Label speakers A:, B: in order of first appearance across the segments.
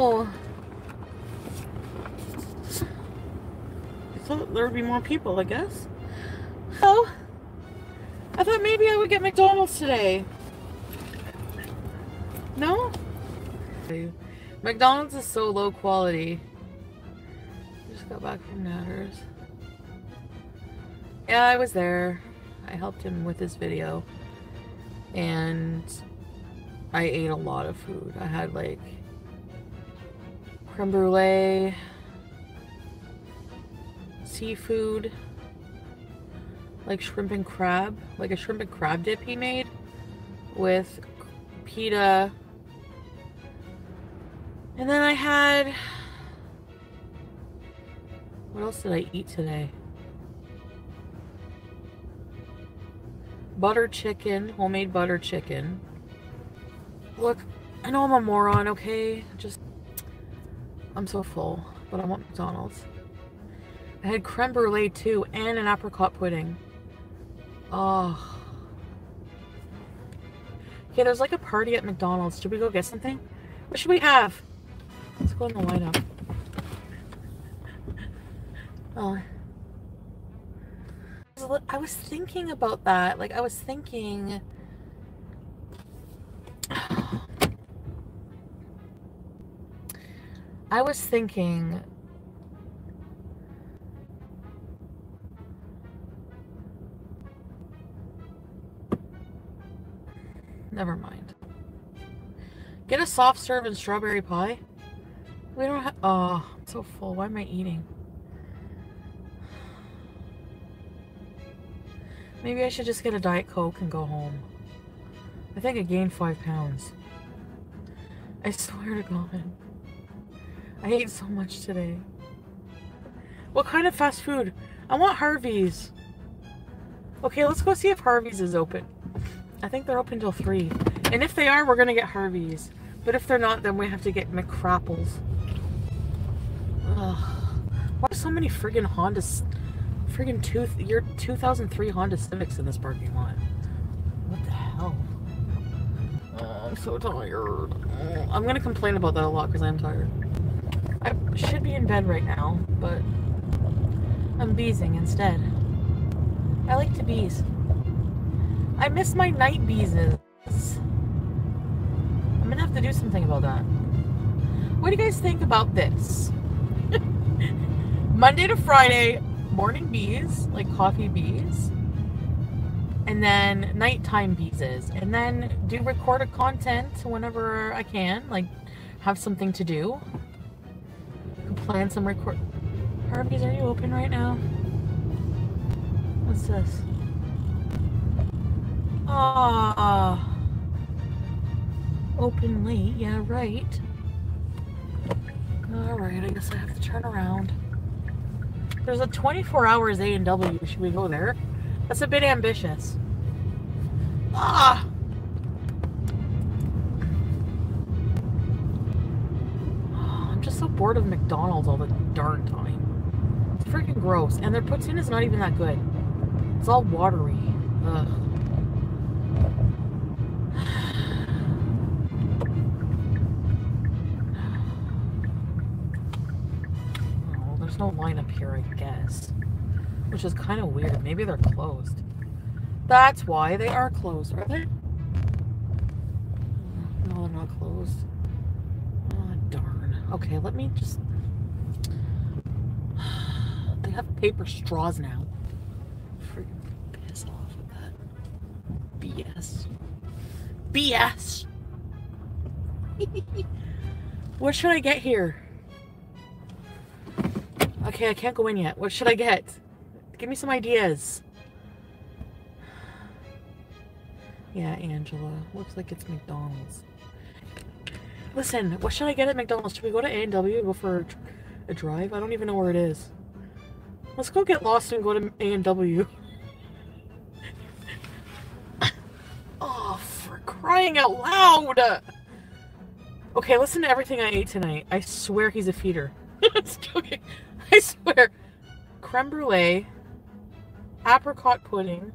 A: I thought there would be more people, I guess. Oh, I thought maybe I would get McDonald's today. No? McDonald's is so low quality. Just got back from Natters. Yeah, I was there. I helped him with his video. And I ate a lot of food. I had like creme brulee, seafood, like shrimp and crab, like a shrimp and crab dip he made with pita. And then I had what else did I eat today? Butter chicken, homemade butter chicken. Look, I know I'm a moron, okay? Just, I'm so full, but I want McDonald's. I had creme brulee too, and an apricot pudding. Oh. Okay, there's like a party at McDonald's. Should we go get something? What should we have? Let's go in the lineup. Oh. I was thinking about that. Like, I was thinking. I was thinking. Never mind. Get a soft serve and strawberry pie. We don't have. Oh, I'm so full. Why am I eating? Maybe I should just get a Diet Coke and go home. I think I gained five pounds. I swear to God. I ate so much today. What kind of fast food? I want Harvey's. Okay, let's go see if Harvey's is open. I think they're open till 3. And if they are, we're going to get Harvey's. But if they're not, then we have to get McCrapples. Ugh. Why are so many friggin' Hondas friggin' two, your 2003 Honda Civics in this parking lot. What the hell? Oh, I'm so tired. I'm gonna complain about that a lot because I'm tired. I should be in bed right now, but I'm beesing instead. I like to bees. I miss my night beeses. I'm gonna have to do something about that. What do you guys think about this? Monday to Friday, morning bees, like coffee bees, and then nighttime beeses, and then do recorded content whenever I can, like have something to do. Plan some record. Harvey's, are you open right now? What's this? Ah, open late. Yeah, right. All right, I guess I have to turn around. There's a 24 hours A&W. Should we go there? That's a bit ambitious. Ah! Of McDonald's all the darn time. It's freaking gross. And their poutine is not even that good. It's all watery. Ugh. Oh, there's no line up here, I guess. Which is kind of weird. Maybe they're closed. That's why they are closed, are they? No, they're not closed. Okay, let me just... They have paper straws now. Freaking piss off with that. BS. BS! what should I get here? Okay, I can't go in yet. What should I get? Give me some ideas. Yeah, Angela. Looks like it's McDonald's. Listen, what should I get at McDonald's? Should we go to A&W go for a drive? I don't even know where it is. Let's go get lost and go to A&W. oh, for crying out loud! Okay, listen to everything I ate tonight. I swear he's a feeder. joking. I swear. Creme brulee, apricot pudding,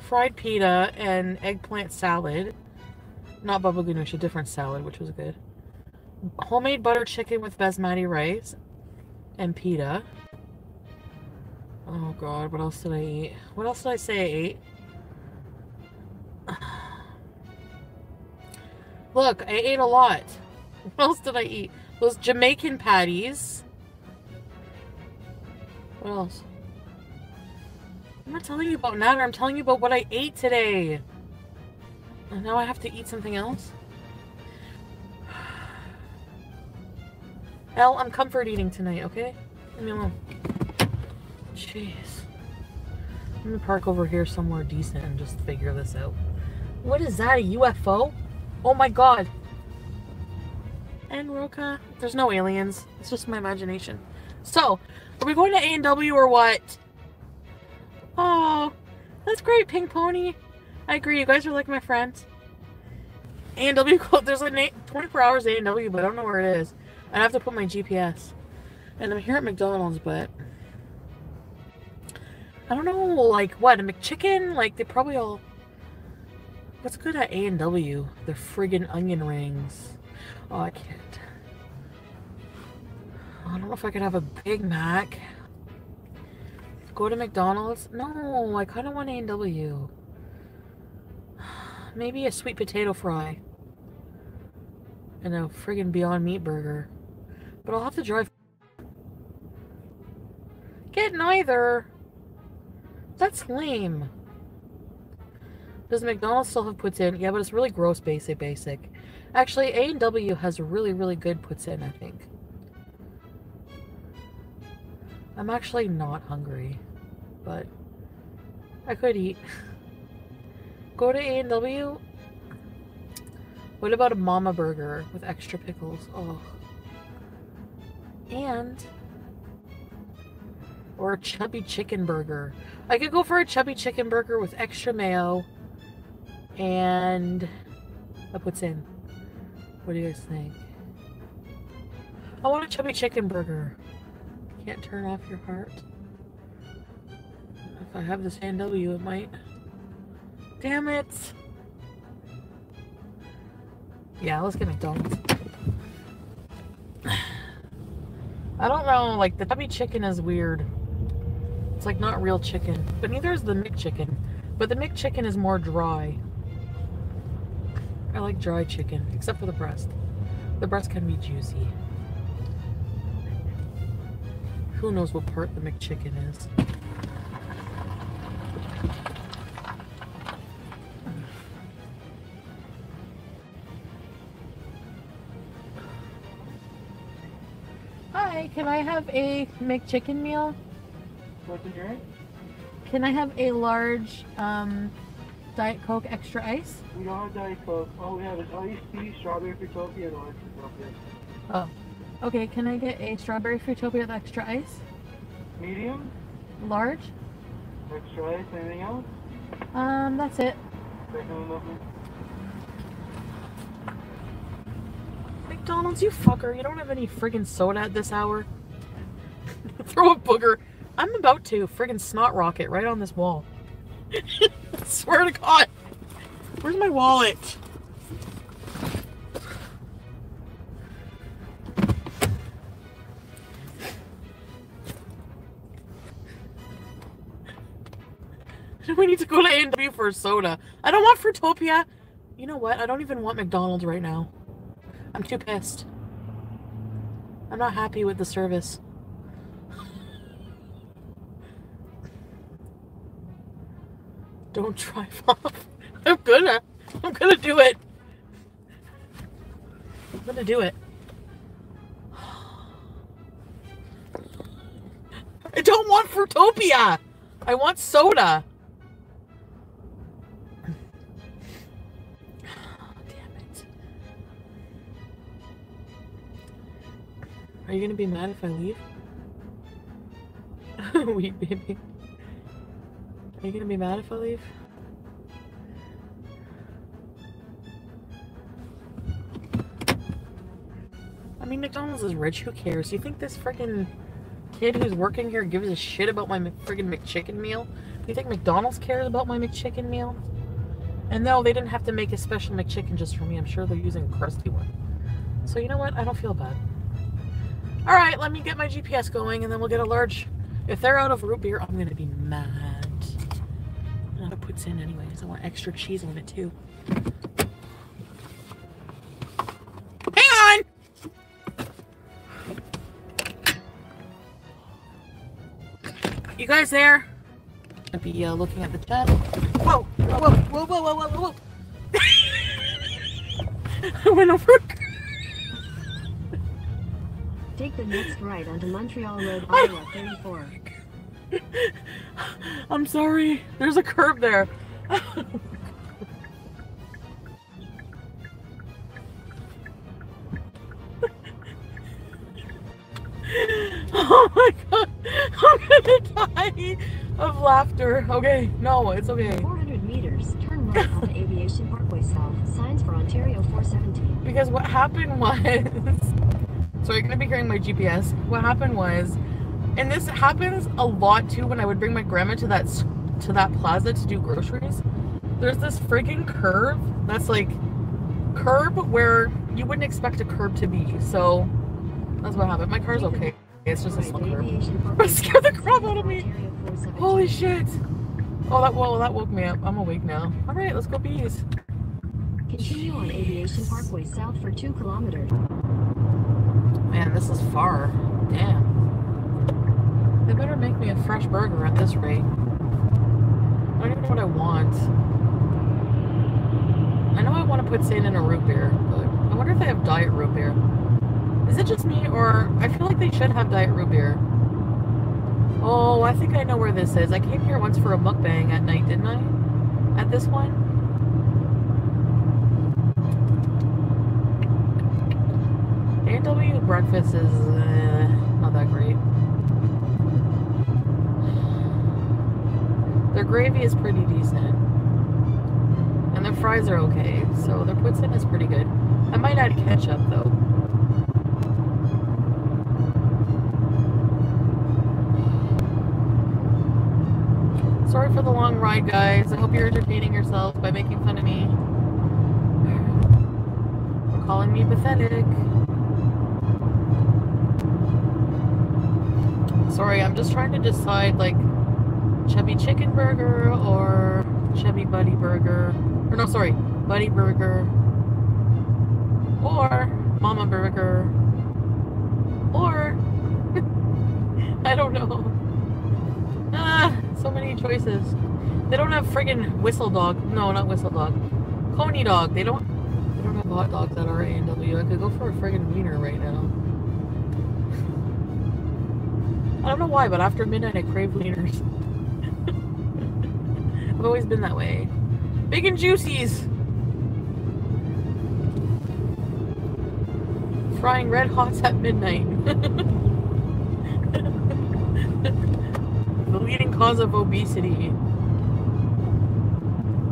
A: fried pita, and eggplant salad. Not baba ganoush, a different salad, which was good. homemade butter chicken with basmati rice and pita. Oh god, what else did I eat? What else did I say I ate? Look, I ate a lot. What else did I eat? Those Jamaican patties. What else? I'm not telling you about Natter. I'm telling you about what I ate today. And now I have to eat something else? Elle, I'm comfort eating tonight, okay? Leave me alone. Jeez. I'm gonna park over here somewhere decent and just figure this out. What is that, a UFO? Oh my god. And Roka. There's no aliens. It's just my imagination. So, are we going to A&W or what? Oh, that's great, Pink Pony. I agree. You guys are like my friends. A&W, there's like 24 hours A&W, but I don't know where it is. I have to put my GPS. And I'm here at McDonald's, but... I don't know, like, what, a McChicken? Like, they probably all... What's good at A&W? The friggin' onion rings. Oh, I can't. I don't know if I could have a Big Mac. Go to McDonald's? No, I kind of want A&W. Maybe a sweet potato fry. And a friggin' Beyond Meat burger. But I'll have to drive. Get neither. That's lame. Does McDonald's still have poutine? Yeah, but it's really gross basic basic. Actually, A&W has really, really good poutine, I think. I'm actually not hungry, but I could eat. Go to A&W. What about a mama burger with extra pickles? Oh. And or a chubby chicken burger. I could go for a chubby chicken burger with extra mayo and I poutine. What do you guys think? I want a chubby chicken burger. Can't turn off your heart. If I have this A&W, it might. Damn it! Yeah, let's get McDonald's. I don't know, like, the chubby chicken is weird. It's like not real chicken. But neither is the McChicken. But the McChicken is more dry. I like dry chicken, except for the breast. The breast can be juicy. Who knows what part the McChicken is. Can I have a McChicken meal?
B: What's in drink?
A: Can I have a large um, Diet Coke extra ice?
B: We don't have Diet Coke. All we have is iced tea, strawberry Fruitopia, and orange Fruitopia.
A: Oh. Okay, can I get a strawberry Fruitopia with extra ice?
B: Medium?
A: Large?
B: Extra ice, anything else?
A: Um, that's it.
B: Second
A: McDonald's, you fucker. You don't have any friggin' soda at this hour? Throw a booger. I'm about to friggin' snot rocket right on this wall. swear to God. Where's my wallet? We need to go to A&W for a soda. I don't want Fruitopia. You know what? I don't even want McDonald's right now. I'm too pissed. I'm not happy with the service. Don't drive off. I'm gonna. I'm gonna do it. I'm gonna do it. I don't want Fruitopia. I want soda. Are you gonna be mad if I leave? Wheat baby. Are you gonna be mad if I leave? I mean, McDonald's is rich. Who cares? You think this freaking kid who's working here gives a shit about my freaking McChicken meal? You think McDonald's cares about my McChicken meal? And no, they didn't have to make a special McChicken just for me. I'm sure they're using a crusty one. So you know what? I don't feel bad. All right, let me get my GPS going, and then we'll get a large. If they're out of root beer, I'm gonna be mad. Not it poutine anyways. I want extra cheese on it too. Hang on. You guys there? I'll be uh, looking at the chat. Whoa! Whoa! Whoa! Whoa! Whoa! Whoa! Whoa! I went over.
C: Take the next right onto Montreal Road, Ottawa 34.
A: I'm sorry. There's a curb there. oh my god. I'm gonna die of laughter. Okay, no, it's okay.
C: 400 meters, turn right onto Aviation Parkway South. Signs for Ontario 417.
A: Because what happened was, so you're gonna be hearing my GPS. What happened was, and this happens a lot too when I would bring my grandma to that to that plaza to do groceries. There's this friggin' curve that's like curb where you wouldn't expect a curb to be. So that's what happened. My car's okay. It's just a slow
C: to
A: curve.
C: Aviation
A: Scared the crap out of me. Holy shit! Oh, that well, that woke me up. I'm awake now. All right, let's go bees.
C: Continue on Aviation Parkway South for 2 kilometers.
A: Man, this is far. Damn. They better make me a fresh burger at this rate. I don't even know what I want. I know I want to put sand in a root beer, but I wonder if they have diet root beer. Is it just me, or I feel like they should have diet root beer? Oh, I think I know where this is. I came here once for a mukbang at night, didn't I? At this one? A&W breakfast is uh, not that great. Their gravy is pretty decent. And their fries are okay, so their poutine is pretty good. I might add ketchup though. Sorry for the long ride, guys. I hope you're entertaining yourselves by making fun of me. Calling me pathetic. Sorry, I'm just trying to decide like chubby chicken burger or chubby buddy burger. Or no, sorry, buddy burger. Or mama burger. Or I don't know. Ah, so many choices. They don't have friggin' whistle dog. No, not whistle dog. Coney dog. They don't. They don't have hot dogs at our A and W. I could go for a friggin' wiener right now. I don't know why, but after midnight I crave wieners. I've always been that way. Big and juicies. Frying red hots at midnight. the leading cause of obesity.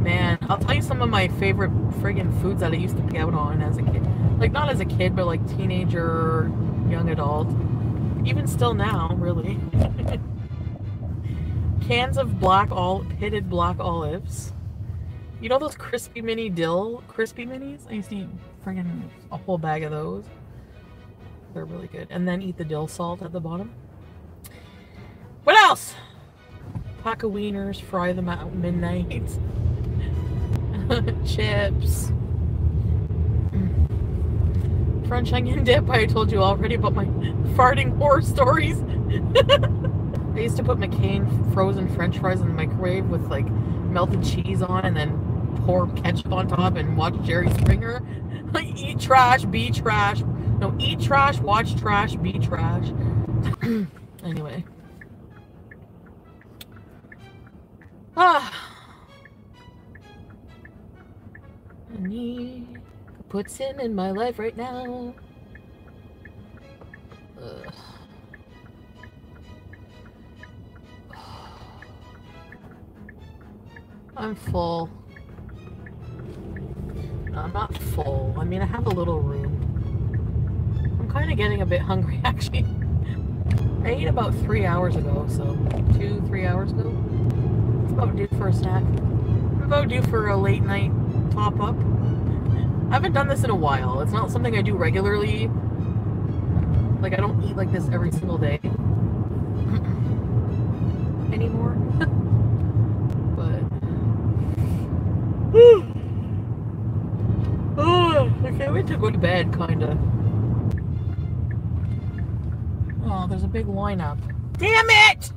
A: Man, I'll tell you some of my favorite friggin' foods that I used to pick out on as a kid. Like, not as a kid, but like teenager, young adult. Even still now, really. Cans of black all pitted black olives. You know those crispy mini dill crispy minis? I used to eat friggin' a whole bag of those. They're really good. And then eat the dill salt at the bottom. What else? Pack of wieners, fry them at midnight. Chips. French onion dip. I told you already about my farting horror stories. I used to put McCain frozen French fries in the microwave with like melted cheese on, and then pour ketchup on top and watch Jerry Springer. Like eat trash, be trash. No, eat trash, watch trash, be trash. anyway. Ah. I need to poutine in my life right now. Ugh. I'm full. No, I'm not full. I mean, I have a little room. I'm kind of getting a bit hungry, actually. I ate about three hours ago, so two, three hours ago. It's about due for a snack. I'm about due for a late night top up. I haven't done this in a while. It's not something I do regularly. Like I don't eat like this every single day anymore. but oh, I can't wait to go to bed, kinda. Oh, there's a big lineup. Damn it!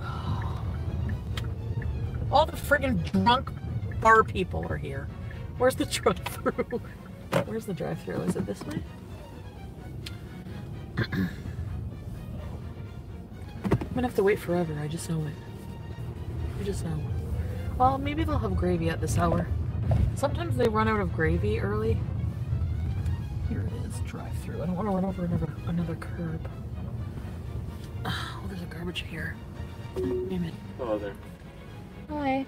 A: All the friggin' drunk bar people are here. Where's the drive-through? Where's the drive-through? Is it this way? I'm gonna have to wait forever. I just know it. I just know. Well, maybe they'll have gravy at this hour. Sometimes they run out of gravy early. Here it is, drive-through. I don't want to run over another another curb. Oh, there's a garbage here. Damn it.
B: Hello there.
D: Hi.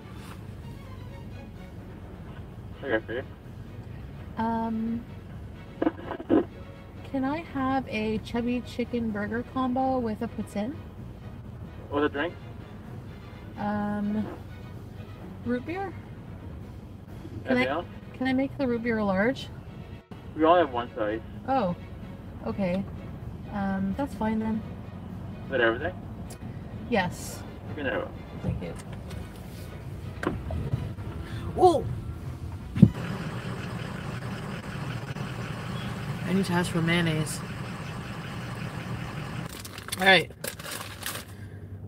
B: Okay.
D: Um, can I have a chubby chicken burger combo with a poutine?
B: What's a drink?
D: Um, root beer? Can
B: Anything
D: I-
B: else?
D: Can I make the root beer large?
B: We only have one size.
D: Oh, okay. Um, that's fine then.
B: Is that everything?
D: Yes.
B: You know.
D: Thank you.
A: Whoa! I need to ask for mayonnaise. Alright.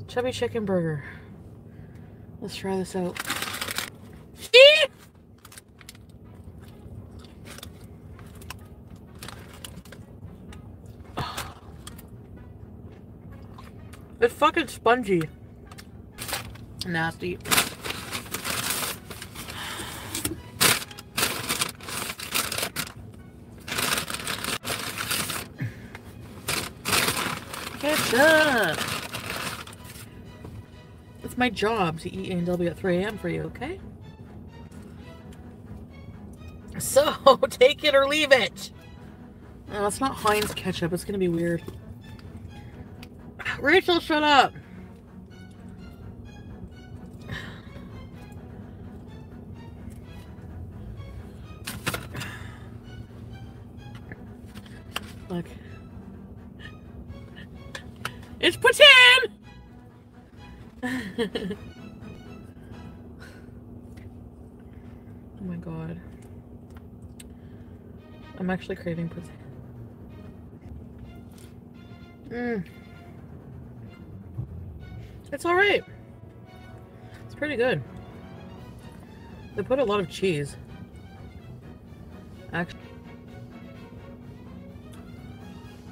A: Chubby chicken burger. Let's try this out. It's fucking spongy. Nasty. Ketchup. It's my job to eat A&W at 3 a.m. for you, okay? So, take it or leave it. It's not Heinz ketchup. It's gonna be weird. Rachel, shut up. Look. It's poutine! oh my god. I'm actually craving poutine. Mmm. It's alright. It's pretty good. They put a lot of cheese.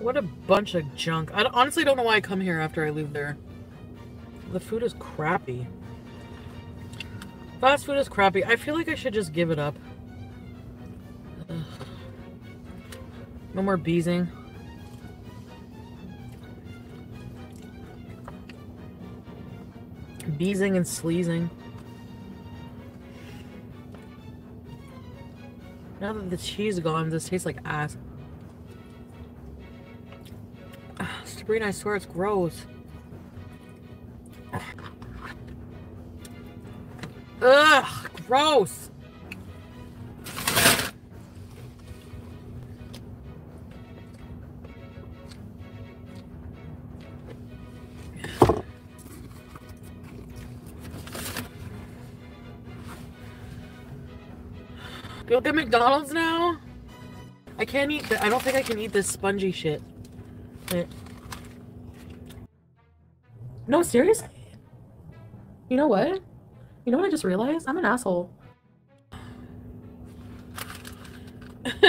A: What a bunch of junk. I honestly don't know why I come here after I leave there. The food is crappy. Fast food is crappy. I feel like I should just give it up. Ugh. No more beezing. Beezing and sleazing. Now that the cheese is gone, this tastes like ass. Sabrina, I swear it's gross. Ugh, gross. Go get McDonald's now? I can't eat. I don't think I can eat this spongy shit. Eh. No, seriously? You know what? You know what I just realized? I'm an asshole.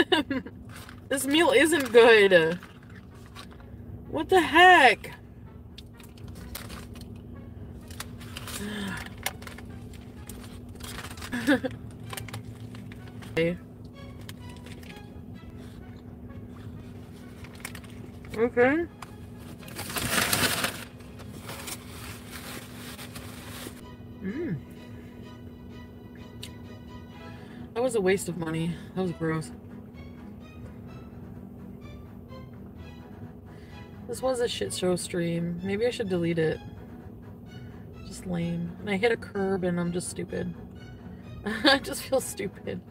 A: this meal isn't good. What the heck? okay. Okay. Was a waste of money. That was gross. This was a shit show stream. Maybe I should delete it. Just lame. And I hit a curb and I'm just stupid. I just feel stupid.